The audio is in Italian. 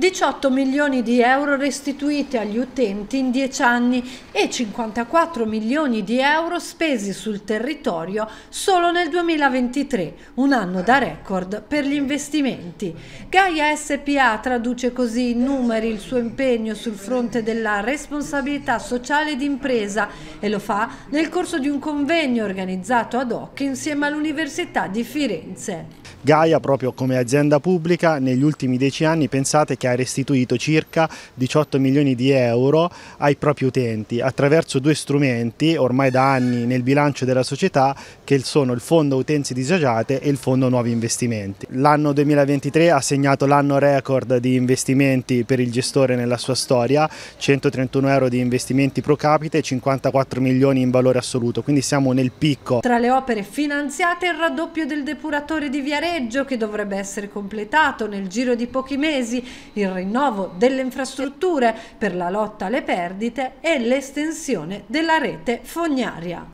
18 milioni di euro restituiti agli utenti in 10 anni e 54 milioni di euro spesi sul territorio solo nel 2023, un anno da record per gli investimenti. Gaia SPA traduce così in numeri il suo impegno sul fronte della responsabilità sociale d'impresa e lo fa nel corso di un convegno organizzato ad hoc insieme all'Università di Firenze. Gaia proprio come azienda pubblica negli ultimi dieci anni pensate che ha restituito circa 18 milioni di euro ai propri utenti attraverso due strumenti ormai da anni nel bilancio della società che sono il fondo utenze disagiate e il fondo nuovi investimenti. L'anno 2023 ha segnato l'anno record di investimenti per il gestore nella sua storia, 131 euro di investimenti pro capite e 54 milioni in valore assoluto, quindi siamo nel picco. Tra le opere finanziate il raddoppio del depuratore di Viareggio pareggio che dovrebbe essere completato nel giro di pochi mesi, il rinnovo delle infrastrutture per la lotta alle perdite e l'estensione della rete fognaria.